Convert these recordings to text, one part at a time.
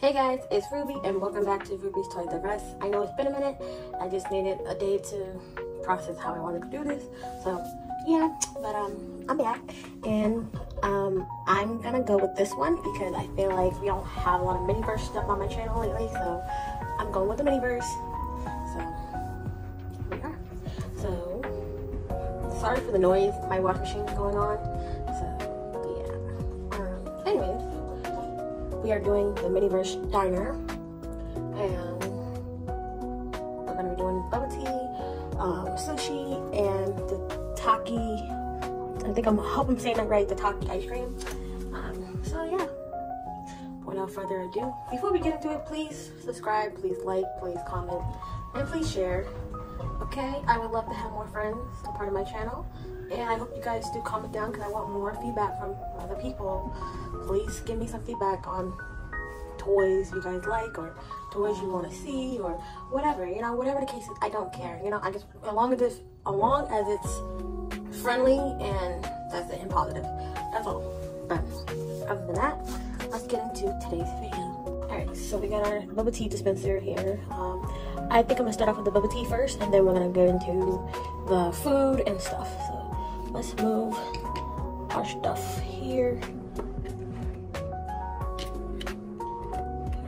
Hey guys, it's Ruby and welcome back to Ruby's Toy R Us. I know it's been a minute. I just needed a day to process how I wanted to do this. So yeah, but um, I'm back and um, I'm gonna go with this one because I feel like we don't have a lot of miniverse stuff on my channel lately. So I'm going with the miniverse. So sorry for the noise. My washing machine is going on. So yeah. Um, anyways we are doing the Miniverse Diner. And we're gonna be doing bubble tea, um, sushi, and the Taki. I think I'm hope I'm saying that right, the Taki ice cream. Um, so yeah. Without further ado, before we get into it, please subscribe, please like, please comment, and please share. Okay, I would love to have more friends a part of my channel. And I hope you guys do comment down because I want more feedback from other people. Please give me some feedback on toys you guys like or toys you want to see or whatever. You know, whatever the case is, I don't care. You know, I just as long as it's as long as it's friendly and that's it and positive. That's all. But other than that, let's get into today's video. Alright, so we got our bubble tea dispenser here. Um, I think I'm gonna start off with the bubble tea first and then we're gonna go into the food and stuff. So let's move our stuff here.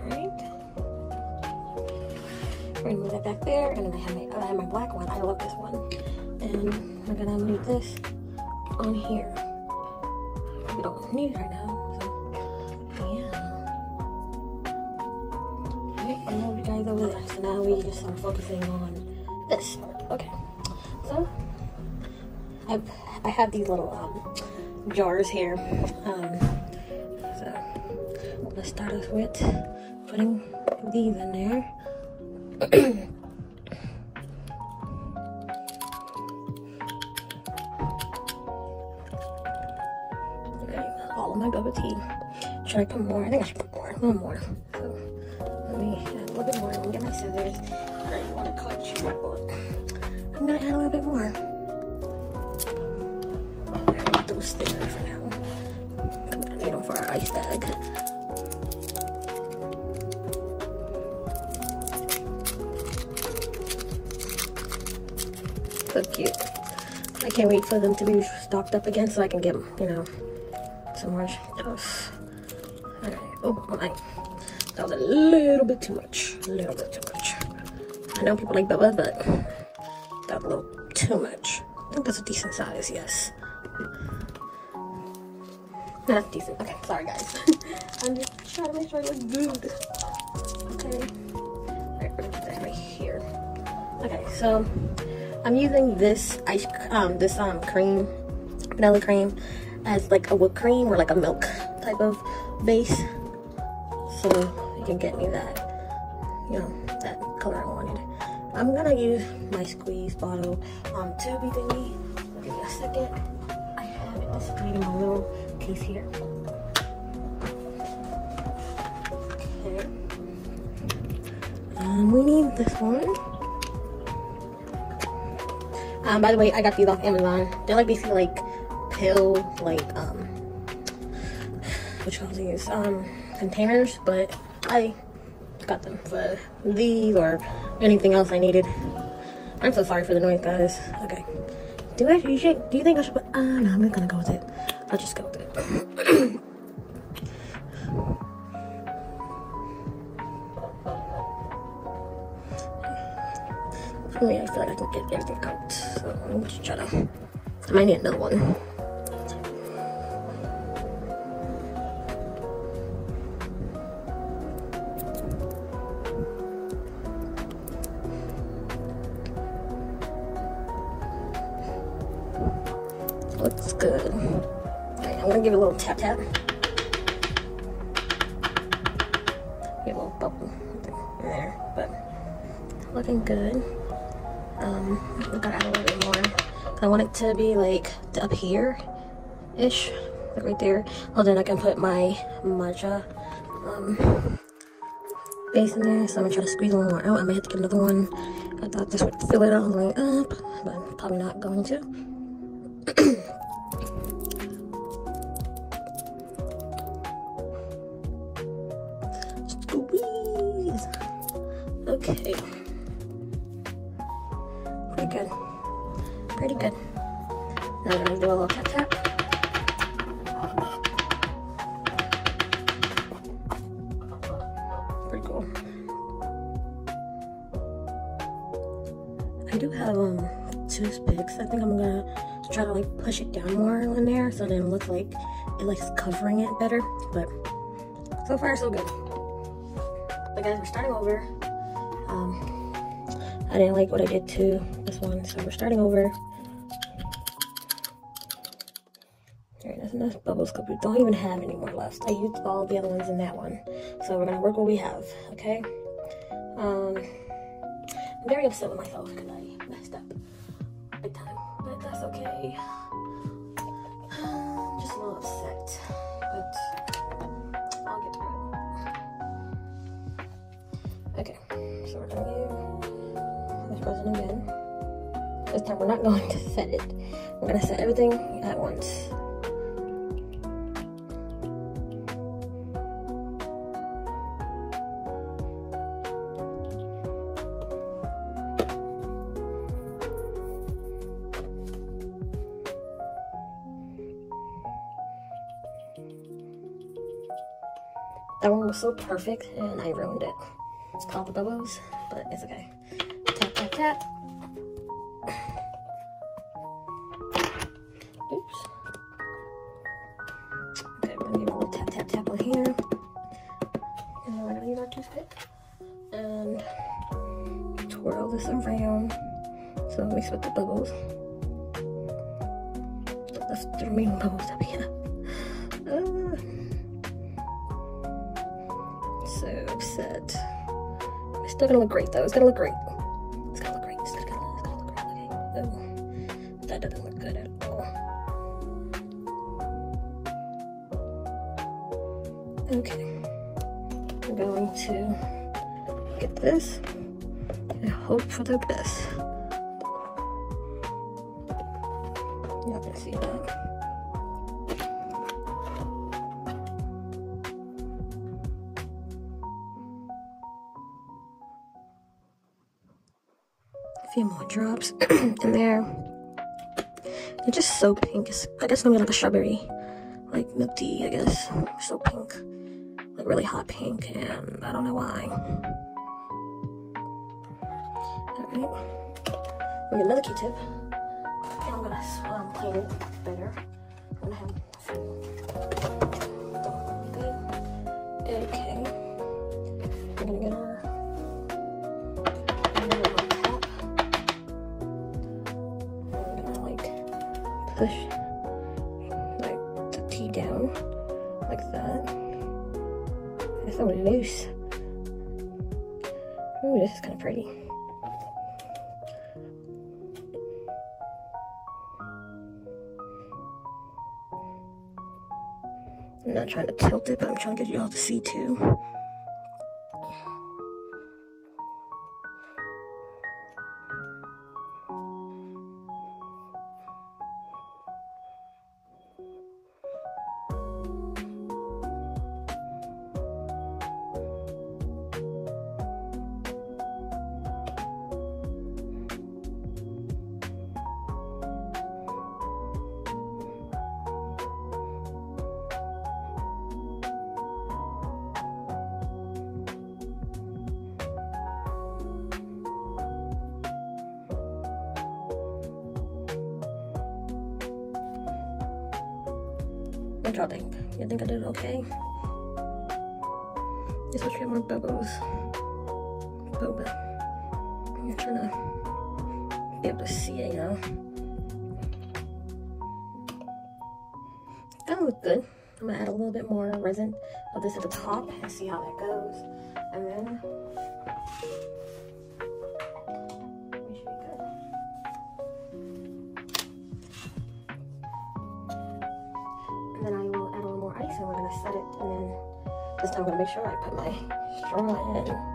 Alright. We're gonna move that back there, and then I have my I have my black one. I love this one. And we're gonna move this on here. We don't need it right now, now we just are focusing on this. Okay. So I I have these little um, jars here. Um, so let's start us with putting these in there. okay, all of my bubble tea. Should I put more? I think I should put more. A little more. Scissors. I don't want to you, but I'm gonna add a little bit more those there for now. Need them for our ice bag. So cute. I can't wait for them to be stocked up again so I can get, you know, some more. Alright, oh my. That was a little bit too much. A little bit too much. I know people like boba, but that a little too much. I think that's a decent size, yes. That's decent. Okay, sorry guys. I'm just trying to make sure I look good. Okay. That right here. Okay, so I'm using this ice um this um cream, vanilla cream as like a whipped cream or like a milk type of base. So you can get me that, you know, I'm gonna use my squeeze bottle um tubey thingy. Give me a second. I have it displayed in my little case here. Okay. Um, we need this one. Um, by the way, I got these off Amazon. They're like basically like pill, like, um, you call these, um, containers, but I got them for these or anything else I needed. I'm so sorry for the noise, guys. Okay. Do I, you should, do you think I should put, uh, no, I'm not gonna go with it. I'll just go with it. I mean, I feel like I can get everything out. So I'm just trying to, I might need another one. Little tap tap. Get a little bubble in there, but looking good. Um, I gotta add a little bit more. I want it to be like up here ish, like right there. Oh, then I can put my matcha um, base in there. So I'm gonna try to squeeze a little more out. I may have to get another one. I thought this would fill it all the way up, but I'm probably not going to. A little tap tap. Pretty cool. I do have um toothpicks. I think I'm gonna try to like push it down more in there so then it looks like it likes covering it better. But so far so good. But guys, we're starting over. Um, I didn't like what I did to this one, so we're starting over. Enough bubbles because we don't even have any more left. I used all the other ones in that one. So we're gonna work what we have, okay? Um, I'm very upset with myself because I messed up big time, but that's okay. Just a little upset, but I'll get through it. Okay, so we're gonna this present again. This time we're not going to set it. We're gonna set everything at once. That one was so perfect and I ruined it. It's called the bubbles, but it's okay. Tap, tap, tap. Gonna look great though. It's gonna look great. It's gonna look great. It's gonna, it's gonna look great. Okay. That doesn't look good at all. Okay. I'm going to get this and hope for the best. Y'all can see that. Drops in there. It's just so pink. It's, I guess gonna like a strawberry, like milk tea. I guess so pink, like really hot pink, and I don't know why. All right, we another Q-tip, I'm gonna um, clean it better. I'm gonna have I'm not trying to tilt it, but I'm trying to get you all to see too. That look good. I'm gonna add a little bit more resin of this at the top and see how that goes. And then we should be good. And then I will add a little more ice and we're gonna set it and then this time I'm gonna make sure I put my straw in.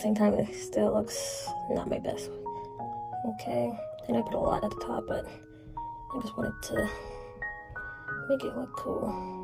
The same time, it still looks not my best. Okay, and I put a lot at the top, but I just wanted to make it look cool.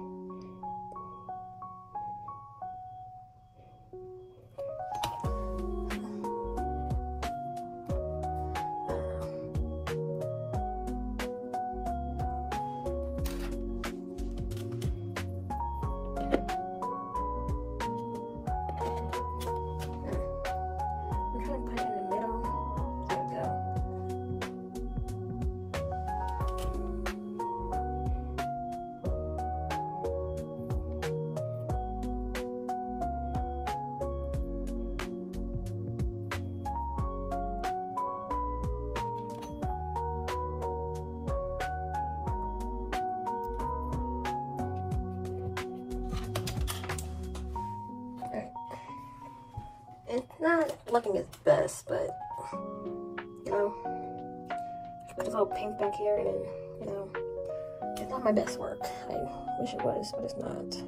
Not.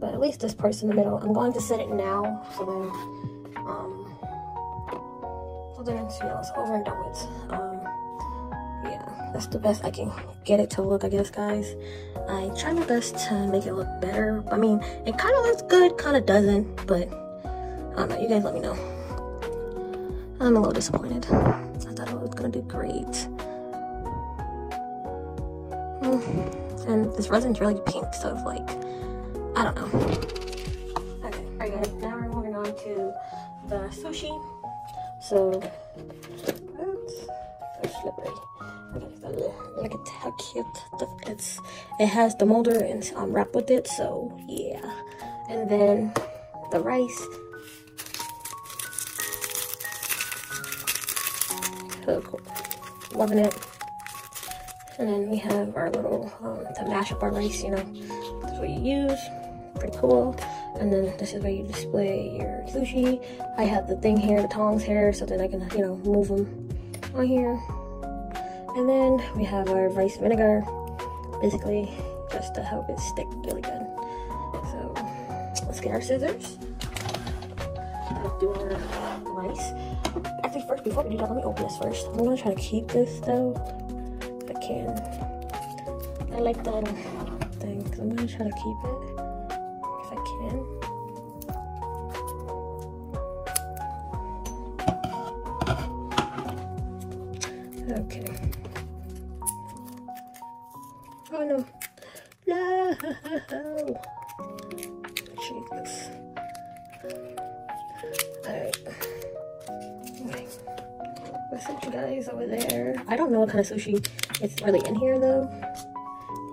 But at least this part's in the middle. I'm going to set it now, so then, um, so then you know it's over and done with. Um, yeah, that's the best I can get it to look, I guess, guys. I try my best to make it look better. I mean, it kind of looks good, kind of doesn't, but I don't know. You guys let me know. I'm a little disappointed. I thought it was gonna do great. Hmm. And this resin's really pink, so it's like, I don't know. Okay, alright guys, now we're moving on to the sushi. So, it's so slippery. Look at how cute it's. It has the molder and um, I'm wrapped with it, so yeah. And then the rice So cool. Loving it. And then we have our little, um, to mash up our rice, you know. That's what you use. Pretty cool. And then this is where you display your sushi. I have the thing here, the tongs here, so that I can, you know, move them on here. And then we have our rice vinegar, basically just to help it stick really good. So let's get our scissors. Do our rice actually first before we do that let me open this first i'm gonna try to keep this though can i like that thing because i'm gonna try to keep it if i can okay oh no no Jesus. Alright. What's that you guys over there? I don't know what kind of sushi it's really in here though.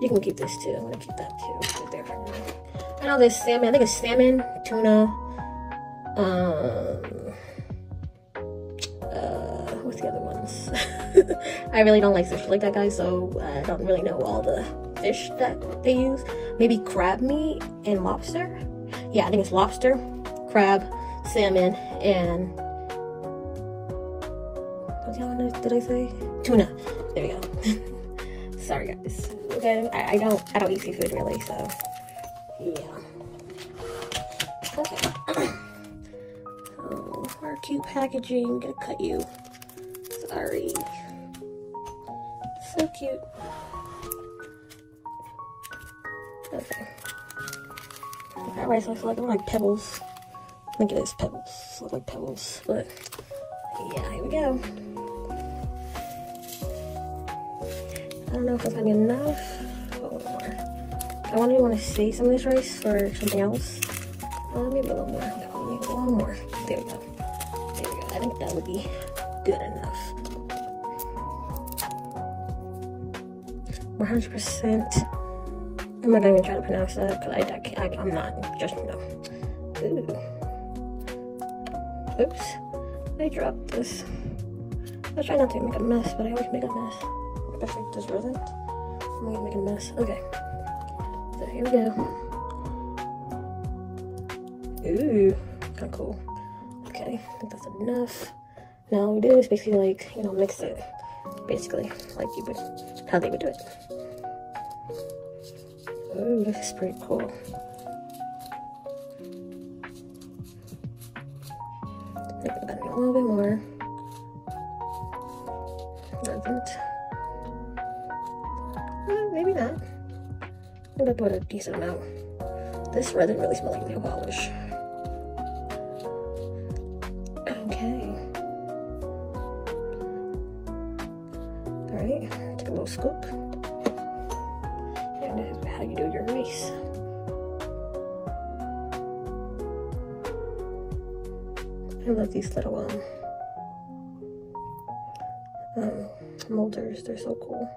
You can keep this too. I'm gonna keep that too. Right there for now. I know there's salmon. I think it's salmon, tuna. Um. Uh, what's the other ones? I really don't like sushi like that, guys. So I don't really know all the fish that they use. Maybe crab meat and lobster. Yeah, I think it's lobster, crab, salmon, and what the other one did I say? Tuna. There we go. Sorry guys. Okay, I, I, don't I don't eat seafood really, so yeah. Okay. oh, our cute packaging. Gonna cut you. Sorry. So cute. Okay. That rice looks like like pebbles. Look at this pebbles. Look like pebbles. But yeah, here we go. I don't know if that's gonna be enough. I want to want to save some of this rice for something else. Uh, maybe a little more. No, maybe little more. There we go. There we go. I think that would be good enough. 100%. I'm not even try to pronounce that because I, I, I, am not. Just no. Ooh. Oops. I dropped this. I try not to make a mess, but I always make a mess perfect as resin. I'm gonna make a mess. Okay. So here we go. Ooh, kind of cool. Okay, I think that's enough. Now we do is basically like, you know, mix it. Basically, like you would, how they would do it. Ooh, this is pretty cool. Decent amount. This doesn't really smell like nail polish. Okay. Alright, take a little scoop. And this is how you do your rice. I love these little um, um molders. They're so cool.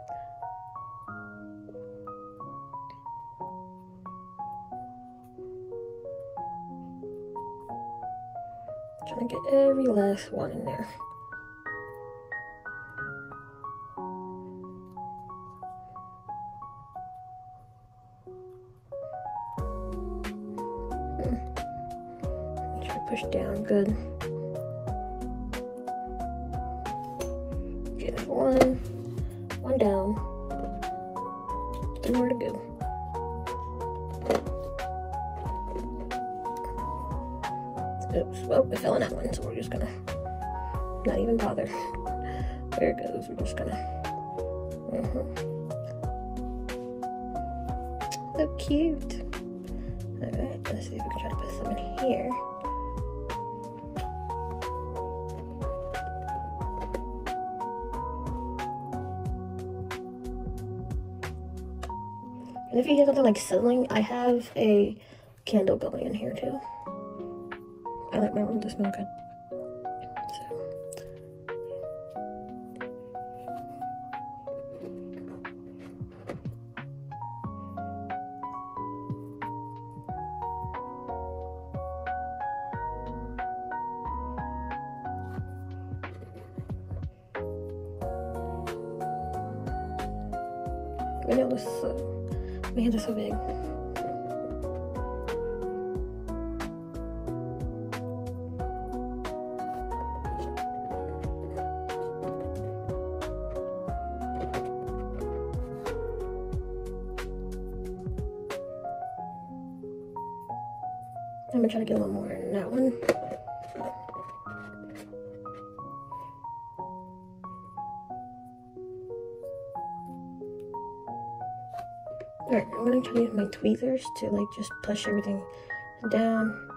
Last one in there. Here. And if you hear something like sizzling, I have a candle going in here too. I like my room to smell good. Alright, I'm gonna try to use my tweezers to like just push everything down.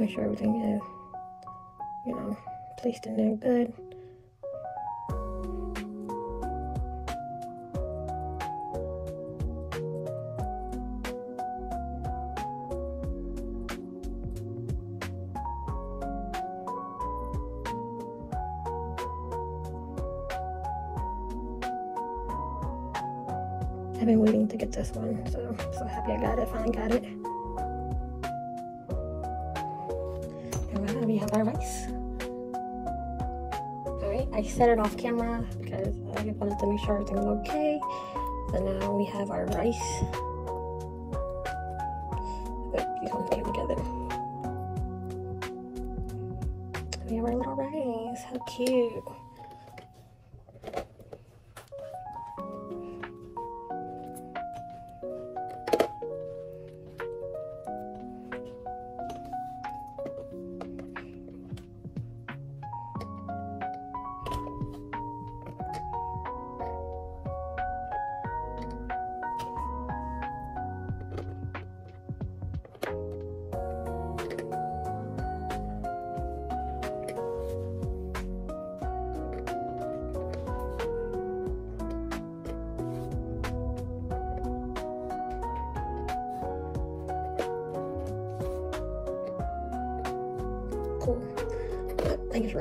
Make sure everything is, uh, you know, placed in there good. Set it off camera because I wanted to make sure everything was okay. So now we have our rice.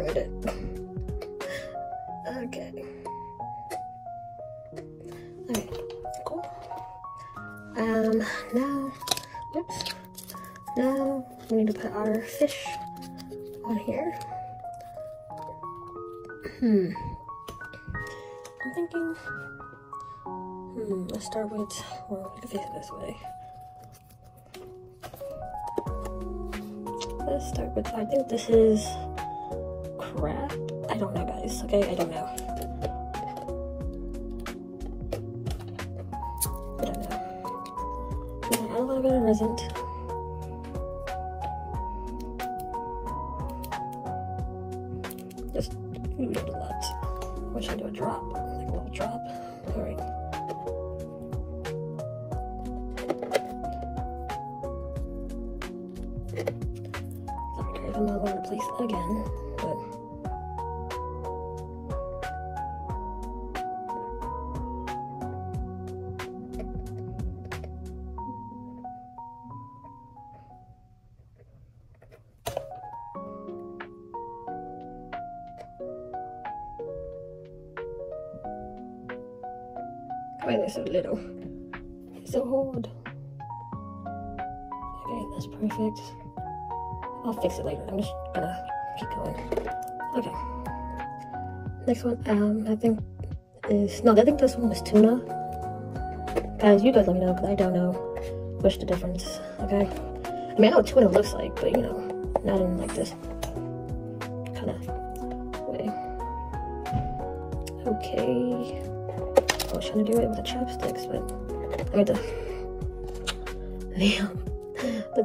Just it. okay. Alright, cool. Um, now, oops. Now, we need to put our fish on here. Hmm. I'm thinking, hmm, let's start with, well, we can face it this way. Let's start with, I think this is crap. I don't know, guys, okay? I don't know. I don't know. Yeah, I don't know if it isn't. Just that's perfect. I'll fix it later. I'm just gonna keep going. Okay. Next one, um, I think is no, I think this one was tuna. Guys, you guys let me know because I don't know what's the difference. Okay. I mean, I know what tuna looks like, but you know, not in like this kind of way. Okay. I was trying to do it with the chopsticks, but I mean the the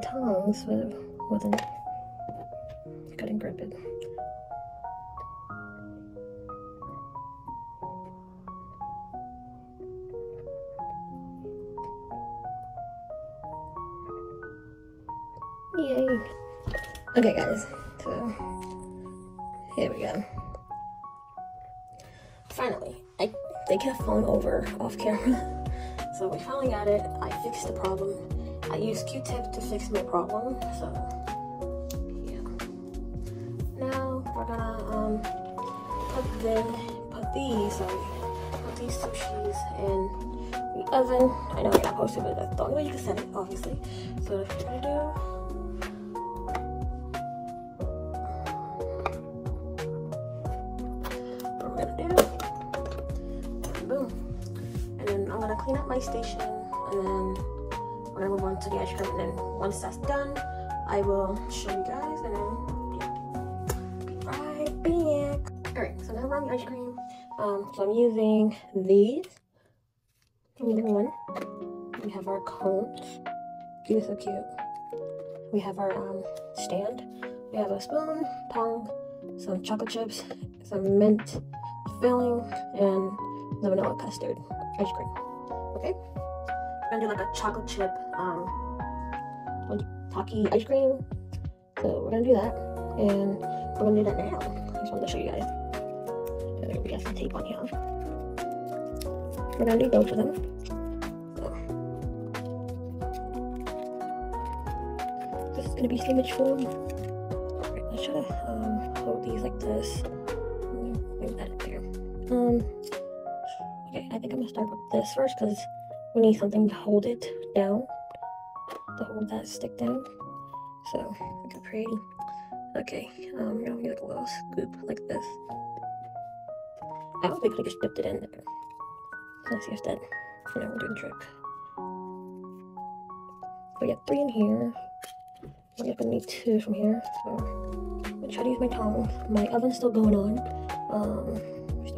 tongs, but wasn't couldn't grip it. Yay. Okay guys, so here we go. Finally, I they kept falling over off camera. So we finally got it. I fixed the problem. I use Q-tip to fix my problem. So yeah. Now we're gonna um put the put these sorry put these sushis in the oven. I know I'm not to, but that's the only way you can set it, obviously. So what I'm gonna do. Boom. And then I'm gonna clean up my station and then cream. And then once that's done, I will show you guys and then yeah. Be right back. Alright, so now we're on the ice cream. Um, so I'm using these. I'm one. We have our cones. These are so cute. We have our um, stand. We have a spoon, tongue, some chocolate chips, some mint filling, and the vanilla custard ice cream. Okay? We're gonna do like a chocolate chip um Taki ice cream. So we're gonna do that. And we're gonna do that now. I just wanted to show you guys. And we got some tape on here. We're gonna do both of them. So. This is gonna be image form. Alright, let's try to um, hold these like this. Move that in there. Um, okay, I think I'm gonna start with this first because we need something to hold it down, hold that stick down. So, a pretty. Okay, um, we're gonna get like a little scoop like this. I we could have just dipped it in there. Let's see if that, you know, will do trick. We got three in here. We're gonna need two from here. So, I'm gonna try to use my tongs. My oven's still going on. Um,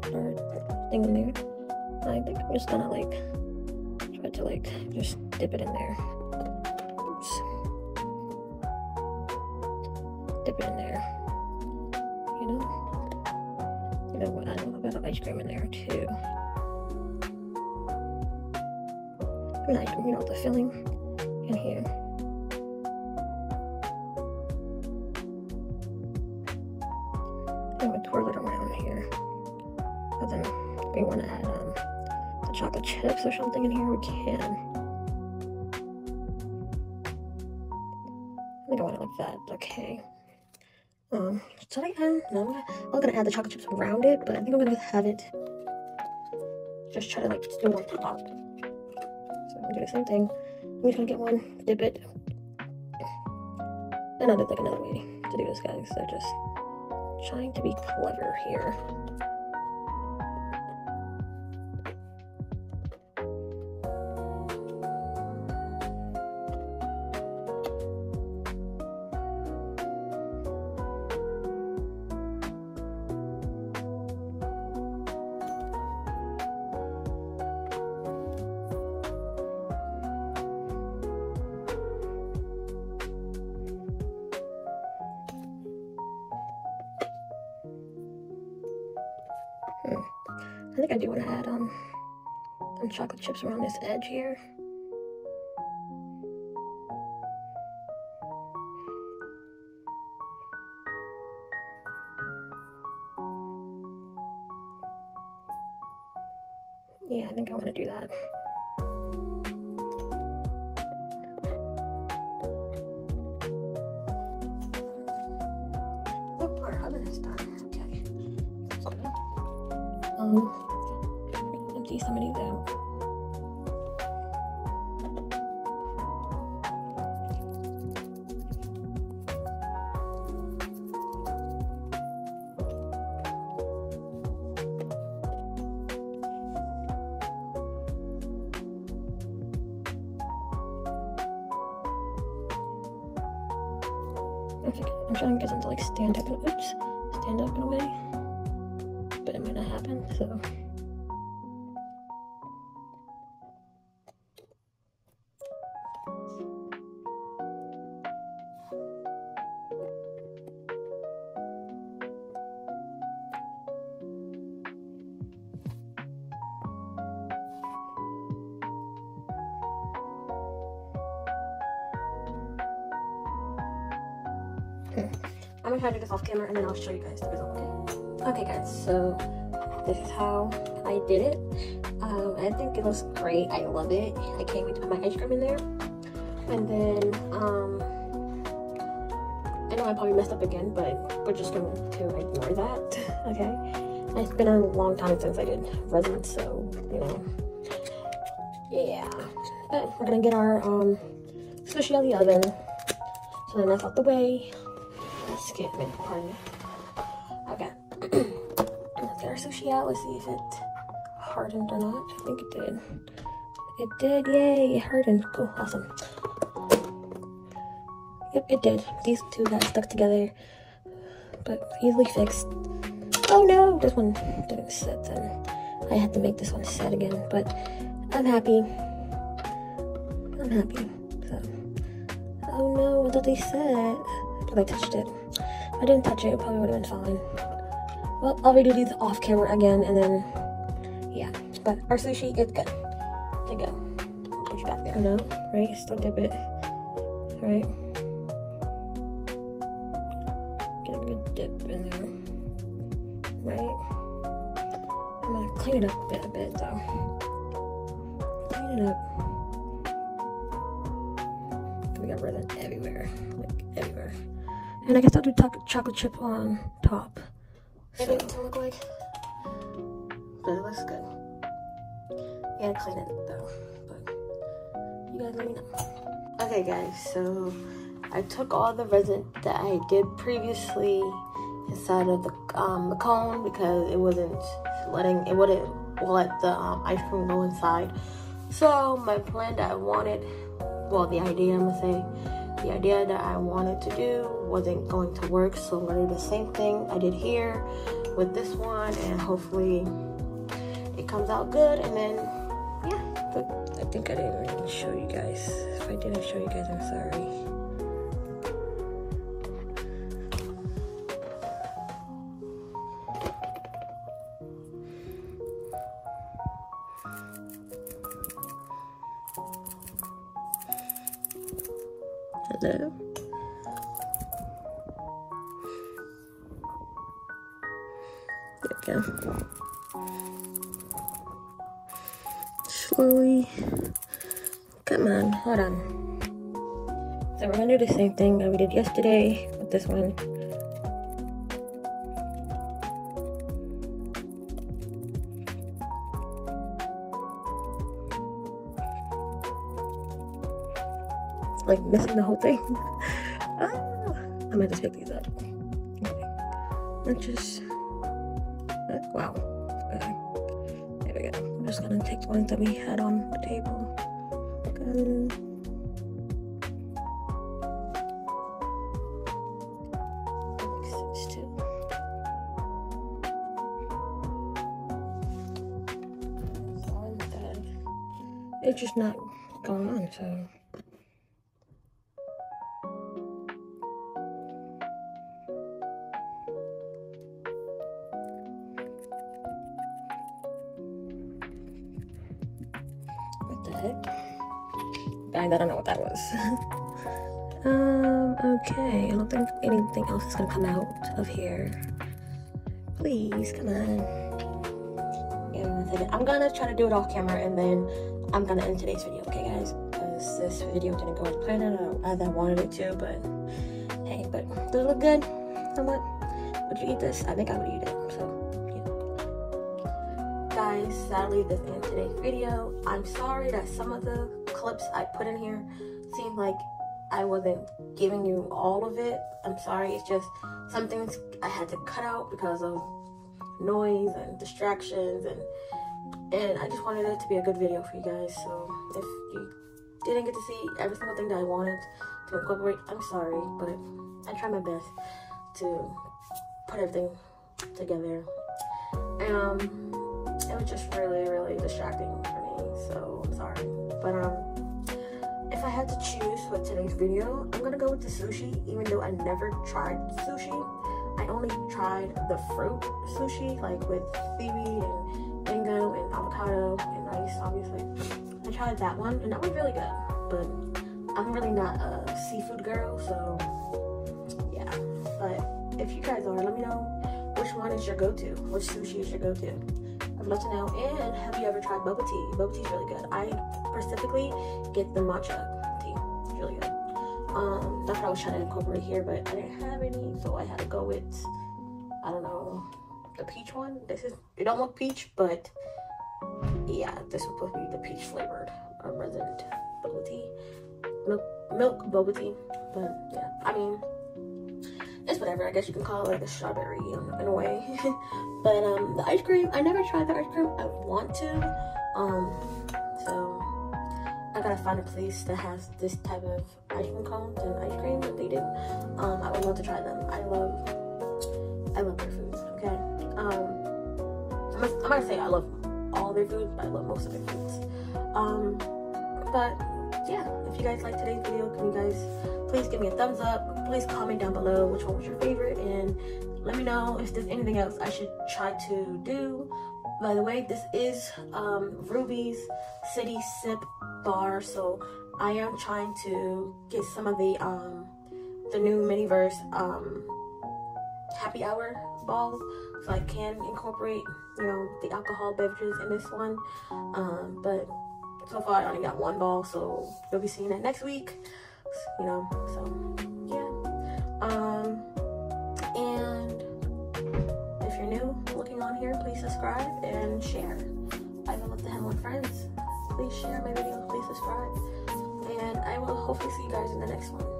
put our thing in there. I think I'm just gonna like try to like just dip it in there. Like, you know, the filling in here. I'm gonna twirl it around here. But then we want to add um, the chocolate chips or something in here, we can. I think I want it like that. Okay. Um, I? No, I'm, I'm gonna add the chocolate chips around it, but I think I'm gonna have it. Just try to like do it on top. Do the same thing. I'm just gonna get one, dip it. And I did like another way to do this, guys. So just trying to be clever here. Think I do want to add um some chocolate chips around this edge here. I'm trying to get them to like stand up and oops, stand up in a way, but it might not happen. So. Camera and then I'll show you guys the result. Okay, guys, so this is how I did it. Um, I think it looks great. I love it. I can't wait to put my ice cream in there. And then, um, I know I probably messed up again, but we're just going to ignore that, okay? It's been a long time since I did resin, so, you know, yeah. But we're gonna get our, um, sushi out of the oven. So then that's out the way. Pardon me. Okay. Let's get our sushi out. Let's see if it hardened or not. I think it did. It did, yay, it hardened. Cool, awesome. Yep, it did. These two got stuck together, but easily fixed. Oh no, this one didn't set then. I had to make this one set again, but I'm happy. I'm happy. So, oh no, I did they set. But I touched it. I didn't touch it, it probably would have been fine. Well, I'll redo these off camera again, and then, yeah. But our sushi, it's good. To go. Put you back there. No, right? Still dip it. Right? Get a good dip in there. Right? I'm gonna clean it up And I guess I'll do chocolate chip on top. So. Maybe to look like, but it looks good. You gotta clean it though, but you guys let me know. Okay guys, so I took all the resin that I did previously inside of the um, the cone because it wasn't letting it wouldn't let the um, ice cream go inside. So my plan that I wanted, well the idea I'm gonna say, the idea that I wanted to do wasn't going to work. So I'm gonna do the same thing I did here with this one and hopefully it comes out good and then yeah. I think I didn't really show you guys. If I didn't show you guys, I'm sorry. On, hold on. So we're gonna do the same thing that we did yesterday with this one. like missing the whole thing. ah, I might just pick these up. Okay. Let's just. Uh, wow. Okay. There we go. I'm just gonna take the ones that we had on the table. Two. It's just not going on, so. Okay. I don't think anything else is gonna come out of here. Please, come on. I'm gonna try to do it off camera and then I'm gonna end today's video, okay guys? Because this video didn't go as planned uh, as I wanted it to, but hey, but does it look good? Somewhat? Would you eat this? I think I would eat it, so yeah. Guys, sadly this ends today's video. I'm sorry that some of the clips I put in here seemed like I wasn't giving you all of it. I'm sorry, it's just some things I had to cut out because of noise and distractions and and I just wanted it to be a good video for you guys. So if you didn't get to see every single thing that I wanted to incorporate, I'm sorry, but I tried my best to put everything together. Um, it was just really, really distracting for me, so I'm sorry. But um, if I had to choose for today's video, I'm gonna go with the sushi, even though I never tried sushi. I only tried the fruit sushi, like with seaweed and mango and avocado and rice, obviously. I tried that one, and that was really good. But I'm really not a seafood girl, so yeah. But if you guys are, let me know which one is your go-to. Which sushi is your go-to? I'd love to know. And have you ever tried boba tea? Boba tea is really good. I specifically get the matcha Um, that's what I was trying to incorporate here, but I didn't have any, so I had to go with, I don't know, the peach one. This is, it don't look peach, but yeah, this is supposed to be the peach flavored uh, resident boba tea. Milk, milk boba tea, but yeah, I mean, it's whatever. I guess you can call it like a strawberry in, a way. but um, the ice cream, I never tried the ice cream. I want to. Um, so gotta find a place that has this type of ice cream cones and ice cream that they do. Um, I would love to try them. I love, I love their food. Okay. Um, I'm not, I'm gonna say I love all their food, but I love most of their foods. Um, but yeah, if you guys like today's video, can you guys please give me a thumbs up? Please comment down below which one was your favorite, and let me know if there's anything else I should try to do. By the way, this is um, Ruby's City Sip bar so i am trying to get some of the um the new miniverse um happy hour balls so i can incorporate you know the alcohol beverages in this one. Um but so far i only got one ball so you'll be seeing that next week you know so yeah. Um and if you're new looking on here please subscribe and share. I would love to have more friends please share my video, please subscribe, and I will hopefully see you guys in the next one.